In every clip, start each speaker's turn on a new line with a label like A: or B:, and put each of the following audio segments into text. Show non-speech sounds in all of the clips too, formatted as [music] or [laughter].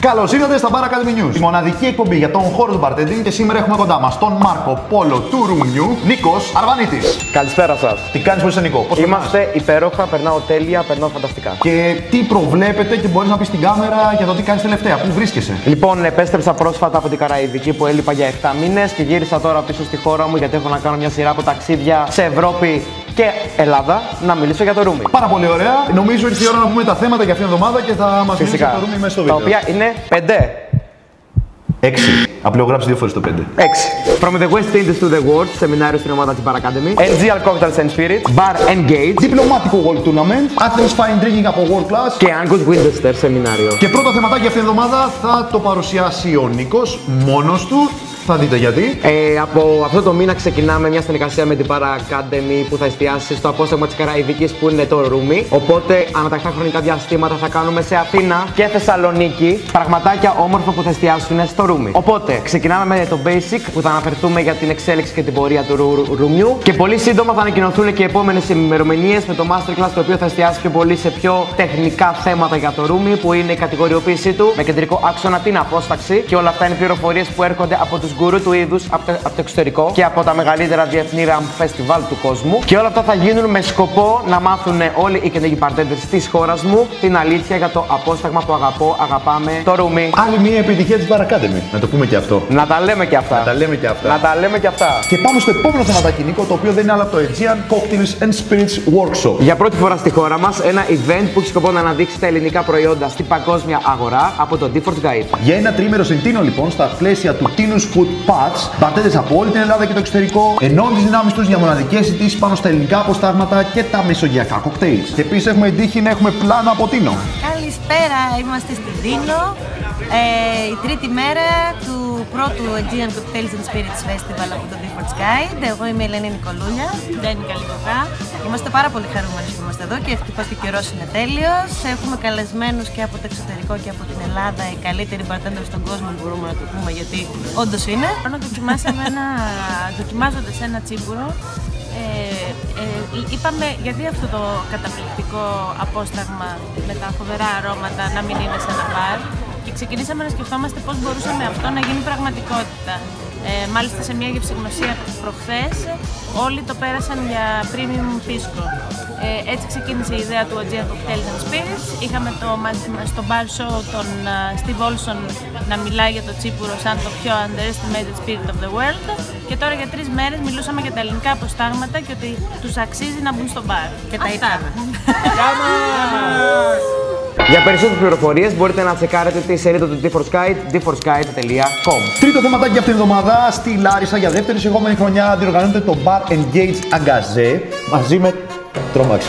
A: Καλώς ήρθατε στα Bar Academy News. Η μοναδική εκπομπή για τον χώρο του bartending και σήμερα έχουμε κοντά μας τον Μάρκο Πόλο του Ρουμιού, Νίκος Αρβανίτης.
B: Καλησπέρα σας.
A: Τι κάνεις, Πώς είσαι, Νικό. Πώς
B: Είμαστε υπέροχα, περνάω τέλεια, περνάω φανταστικά.
A: Και τι προβλέπετε και μπορείς να πεις στην κάμερα για το τι κάνεις τελευταία, πού βρίσκεσαι;
B: Λοιπόν, επέστρεψα πρόσφατα από την Καραϊβική που έλειπα για 7 μήνες και γύρισα τώρα πίσω στη χώρα μου γιατί έχω να κάνω μια σειρά από ταξίδια σε Ευρώπη και Ελλάδα να μιλήσω για το Ρούμι.
A: Πάρα πολύ ωραία. Νομίζω ήρθε η ώρα να πούμε τα θέματα για αυτήν την εβδομάδα και θα μας μιλήσει για το Ρούμι μέσα στο
B: Τα
A: βίντεο.
B: οποία είναι 5.
A: Έξι. Απλογράψει δύο φορές το πέντε.
B: 6. From the West Indies to the World, σεμινάριο στην ομάδα της Bar Academy. NGL Cocktails and Spirits. Bar Engage.
A: Διπλωμάτικο World Tournament. Athens Fine Drinking από World Class.
B: Και Angus Winchester σεμινάριο.
A: Και πρώτο θεματάκι αυτήν την εβδομάδα θα το παρουσιάσει ο Νίκος μόνος του. Θα δείτε γιατί.
B: Ε, από αυτό το μήνα ξεκινάμε μια συνεργασία με την Para Academy που θα εστιάσει στο απόσταγμα της Καραϊβικής που είναι το Ρούμι. Οπότε ανατακτά χρονικά διαστήματα θα κάνουμε σε Αθήνα και Θεσσαλονίκη πραγματάκια όμορφα που θα εστιάσουν στο Ρούμι. Οπότε ξεκινάμε με το Basic που θα αναφερθούμε για την εξέλιξη και την πορεία του ρου, ρου- Ρουμιού. Και πολύ σύντομα θα ανακοινωθούν και οι επόμενες ημερομηνίες με το Masterclass το οποίο θα εστιάσει πιο πολύ σε πιο τεχνικά θέματα για το Ρούμι που είναι η κατηγοριοποίησή του με κεντρικό άξονα την απόσταξη και όλα αυτά είναι πληροφορίες που έρχονται από τους γκουρού του είδους από, το- από το εξωτερικό και από τα μεγαλύτερα διεθνή RAM festival του κόσμου. Και όλα αυτά θα γίνουν με σκοπό να μάθουν όλοι οι κεντρικοί παρτέντε της χώρας μου την αλήθεια για το απόσταγμα που αγαπώ, αγαπάμε, το Ρούμι.
A: Άλλη μια επιτυχία της Bar Academy. Να το πούμε και αυτό.
B: Να τα λέμε και αυτά.
A: Να τα λέμε και αυτά.
B: Να τα λέμε και αυτά.
A: Και πάμε στο επόμενο θεματάκι, Νίκο, το οποίο δεν είναι άλλο από το Aegean Cocktails and Spirits Workshop.
B: Για πρώτη φορά στη χώρα μας, ένα event που έχει σκοπό να αναδείξει τα ελληνικά προϊόντα στην παγκόσμια αγορά από το Difford Guide.
A: Για ένα τρίμερο συντήνο λοιπόν στα πλαίσια του Tinus Food Patch, μπαρτέντες από όλη την Ελλάδα και το εξωτερικό ενώνουν τις δυνάμεις τους για μοναδικές συζητήσει πάνω στα ελληνικά αποστάγματα και τα μεσογειακά κοκτέιλ. Και επίσης έχουμε τύχη να έχουμε πλάνο από Τίνο.
C: Καλησπέρα, είμαστε στην Δίνο. Ε, η τρίτη μέρα του πρώτου Aegean Cocktails and Spirits Festival από το Difford's Guide. Εγώ είμαι η Ελένη Νικολούλια, δεν είναι καλή κοκά. Είμαστε πάρα πολύ χαρούμενοι που είμαστε εδώ και ευτυχώς και ο καιρός είναι τέλειος. Έχουμε καλεσμένους και από το εξωτερικό και από την Ελλάδα, οι καλύτεροι bartenders στον κόσμο, μπορούμε να το πούμε γιατί όντως είναι. Πάνω δοκιμάσαμε ένα, δοκιμάζοντας ένα τσίμπουρο, ε, ε, είπαμε γιατί αυτό το καταπληκτικό απόσταγμα με τα φοβερά αρώματα να μην είναι σε ένα μπαρ; Και ξεκινήσαμε να σκεφτόμαστε πώς μπορούσαμε αυτό να γίνει πραγματικότητα. Ε, μάλιστα σε μια γευσηγνωσία προχθές όλοι το πέρασαν για premium pisco. Ε, έτσι ξεκίνησε η ιδέα του Aegean Cocktails and Spirits. Είχαμε το, μαζί μας στο bar show τον ε, Steve Olson να μιλάει για το τσίπουρο σαν το πιο underestimated spirit of the world και τώρα για τρεις μέρες μιλούσαμε για τα ελληνικά αποστάγματα και ότι τους αξίζει να μπουν στο bar. Και τα είπαμε.
B: Για περισσότερες πληροφορίες μπορείτε να τσεκάρετε τη σελίδα του Difford Guide, diffordguide.com.
A: Τρίτο θεματάκι αυτήν την εβδομάδα στη Λάρισα για δεύτερη συγχώμενη χρονιά διοργανώνεται το Bar Engage Agazé μαζί με. Τρόμαξε.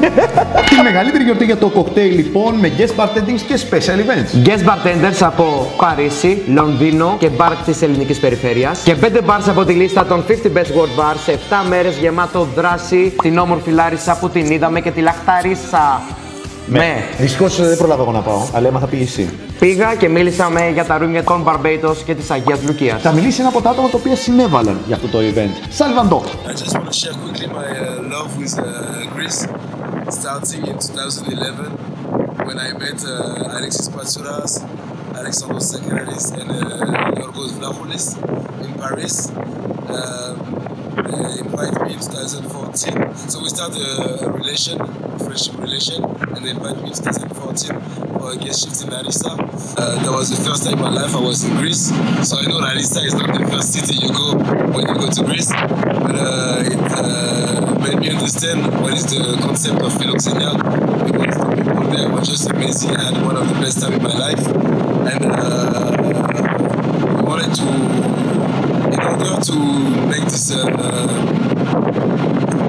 A: [laughs] Τη μεγαλύτερη γιορτή για το κοκτέιλ λοιπόν με guest bartendings και special events.
B: Guest bartenders από Παρίσι, Λονδίνο και μπαρ της ελληνικής περιφέρειας και 5 bars από τη λίστα των 50 best world bars σε 7 μέρες γεμάτο δράση την όμορφη Λάρισα που την είδαμε και τη λαχταρίσα. Με.
A: Δυστυχώς δεν προλάβα εγώ να πάω, αλλά έμαθα πει εσύ.
B: Πήγα και μίλησα με για τα ρούμια των Barbados και της Αγίας Λουκίας.
A: Θα μιλήσει ένα από τα άτομα τα οποία συνέβαλαν για αυτό το event. Σάλβαντο.
D: I just want to share quickly my uh, love with uh, Greece, starting in 2011 when I met uh, Alexis Patsouras, Alexandros Sakaralis, and uh, Yorgos Vlahoulis in Paris. Um, they invited me in 2014. So we started a, relation, a friendship relation, and they invited me in 2014 for a guest shift in Larissa. Uh, that was the first time in my life I was in Greece. So I know Larissa is not the first city you go when you go to Greece, but uh, it uh, made me understand what is the concept of philoxenia because the people there were just amazing. I had one of the best time in my life, and uh, we wanted to, order to make this. Uh,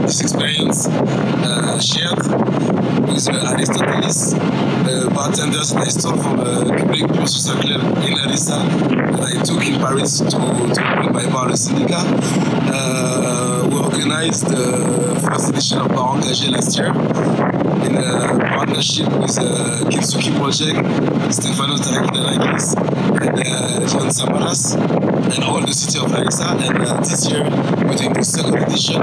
D: this experience uh, shared with uh, Aristoteles, the bartenders I stole from the Pure Social Club in Larissa that I took in Paris to, to open my bar, Le Syndicat. Uh, we organized the first edition of Bar Engagé last year in a partnership with the Kinsuki Project, Stefano Tarakidalakis, and uh, John Samaras, and all the city of Larissa. And uh, this year, we're doing the second edition,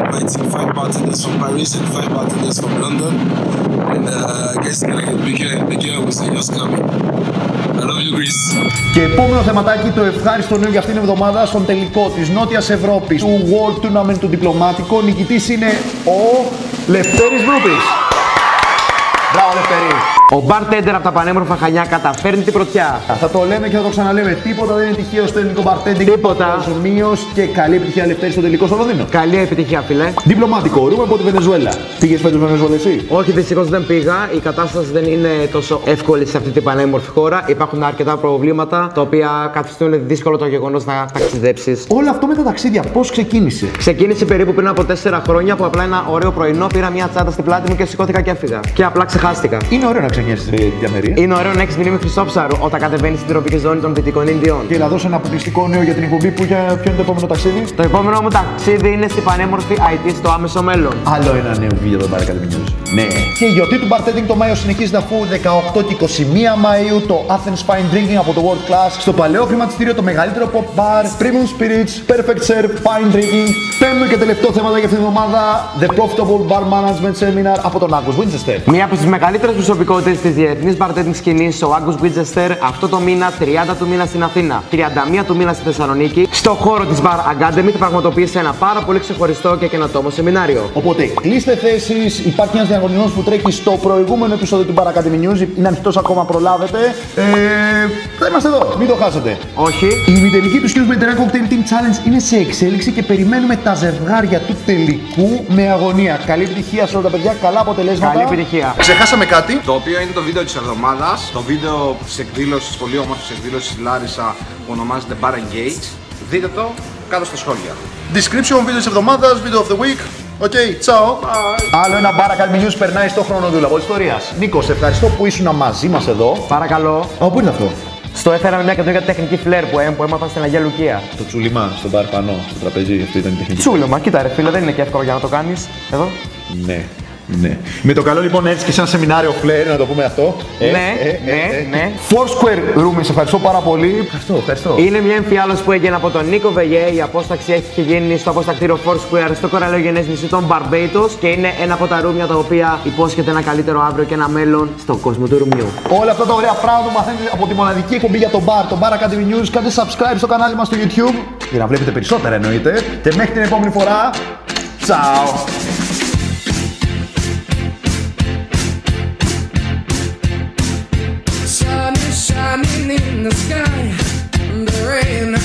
D: inviting five bartenders from Paris and five bartenders from London. And uh, again, it's gonna get bigger and bigger with the years coming. I love you, Greece.
A: Και επόμενο θεματάκι το ευχάριστο νέο για αυτήν την εβδομάδα στον τελικό της Νότιας Ευρώπης του World Tournament του Διπλωμάτικο. Νικητής είναι ο Λευτέρης Βρούπης. Μπράβο Λευτέρη.
B: Ο bartender από τα πανέμορφα Χανιά καταφέρνει την πρωτιά.
A: Θα το λέμε και θα το ξαναλέμε. Τίποτα δεν είναι τυχαίο στο ελληνικό bartending.
B: Τίποτα.
A: Ζουμίος και καλή επιτυχία Λευτέρη στο τελικό στο Λονδίνο.
B: Καλή επιτυχία, φίλε.
A: Διπλωμάτικο, ρούμε από τη Βενεζουέλα. Πήγες φέτος Βενεζουέλα εσύ;
B: Όχι, δυστυχώς δεν πήγα. Η κατάσταση δεν είναι τόσο εύκολη σε αυτή την πανέμορφη χώρα. Υπάρχουν αρκετά προβλήματα τα οποία καθιστούν δύσκολο το γεγονός να ταξιδέψεις.
A: Όλο αυτό με τα ταξίδια πώς ξεκίνησε;
B: Ξεκίνησε περίπου πριν από 4 χρόνια που απλά ένα ωραίο πρωινό πήρα μια τσάντα στην πλάτη μου και σηκώθηκα και έφυγα. Και απλά ξεχάστηκα.
A: Είναι ωραίο να ξεκινήσει τη διαμερία.
B: Είναι ωραίο να έχεις μείνει με χρυσόψαρο όταν κατεβαίνεις στην τροπική ζώνη των Δυτικών Ινδιών.
A: Και να δώσω ένα αποκλειστικό νέο για την εκπομπή που για ποιο είναι το επόμενο ταξίδι;
B: Το επόμενο μου ταξίδι είναι στην πανέμορφη IT στο άμεσο μέλλον.
A: Άλλο ένα νέο βίντεο εδώ πέρα Academy News. Ναι. Και η γιορτή του bartending το Μάιο συνεχίζεται αφού 18 και 21 Μαΐου το Athens Fine Drinking από το World Class στο παλαιό χρηματιστήριο το μεγαλύτερο pop bar, premium spirits, perfect serve, fine drinking. Πέμπτο και τελευταίο θέμα για αυτήν την εβδομάδα The Profitable Bar Management Seminar από τον Άγκος Winchester.
B: Μία από τις μεγαλύτερες προσωπικότητες της διεθνής bartending σκηνής, ο Άγκο Winchester, αυτό το μήνα 30 του μήνα στην Αθήνα, 31 του μήνα στη Θεσσαλονίκη, στο χώρο της Bar Academy θα πραγματοποιήσει ένα πάρα πολύ ξεχωριστό και καινοτόμο σεμινάριο.
A: Οπότε κλείστε θέσεις. Υπάρχει ένας διαγωνισμό που τρέχει στο προηγούμενο επεισόδιο του Bar Academy News. Είναι ανοιχτός ακόμα, προλάβετε. Ε, θα είμαστε εδώ, μην το χάσετε.
B: Όχι.
A: Η ημιτελική του Skills Mediterranean Cocktail Team Challenge είναι σε εξέλιξη και περιμένουμε τα ζευγάρια του τελικού με αγωνία. Καλή επιτυχία σε όλα τα παιδιά, καλά αποτελέσματα.
B: Καλή επιτυχία.
A: Ξεχάσαμε κάτι.
E: Το οποίο είναι το βίντεο της εβδομάδας, το βίντεο της εκδήλωσης, πολύ όμορφης εκδήλωσης της Λάρισα που ονομάζεται Bar Engage. Δείτε το κάτω στα σχόλια.
A: Description βίντεο της εβδομάδας, video of the week. OK, okay, τσάο. Άλλο ένα Bar Academy News περνάει στο χρονοντούλαπο ιστορίας. Νίκος, σε ευχαριστώ που ήσουν μαζί μας εδώ.
B: Παρακαλώ.
A: Α, πού είναι αυτό;
B: Στο έφερα μια καινούργια τεχνική flair που, έμ- που έμαθα στην Αγία Λουκία.
A: Το τσούλημα στο μπαρ πάνω, στο τραπέζι, αυτή ήταν η τεχνική.
B: Τσούλημα, κοίτα ρε φίλε, δεν είναι και εύκολο για να το κάνεις. Εδώ.
A: Ναι. Ναι. Με το καλό λοιπόν έτσι και σε ένα σεμινάριο flair, να το πούμε αυτό. Ε,
B: Ναι, ναι, ναι.
A: Foursquare Room, σε ευχαριστώ πάρα πολύ. Ευχαριστώ, ευχαριστώ.
B: Είναι μια εμφιάλωση που έγινε από τον Νίκο Βεγέ. Η απόσταξη έχει γίνει στο αποστακτήριο Foursquare στο κοραλαιογενές νησί των Barbados και είναι ένα από τα ρούμια τα οποία υπόσχεται ένα καλύτερο αύριο και ένα μέλλον στον κόσμο του ρουμιού.
A: Όλα αυτά τα ωραία πράγματα που μαθαίνετε από τη μοναδική εκπομπή για τον bar, το Bar Academy News. Κάντε subscribe στο κανάλι μας στο YouTube για να βλέπετε περισσότερα εννοείται. Και μέχρι την επόμενη φορά, τσάω!
F: In the sky. The rain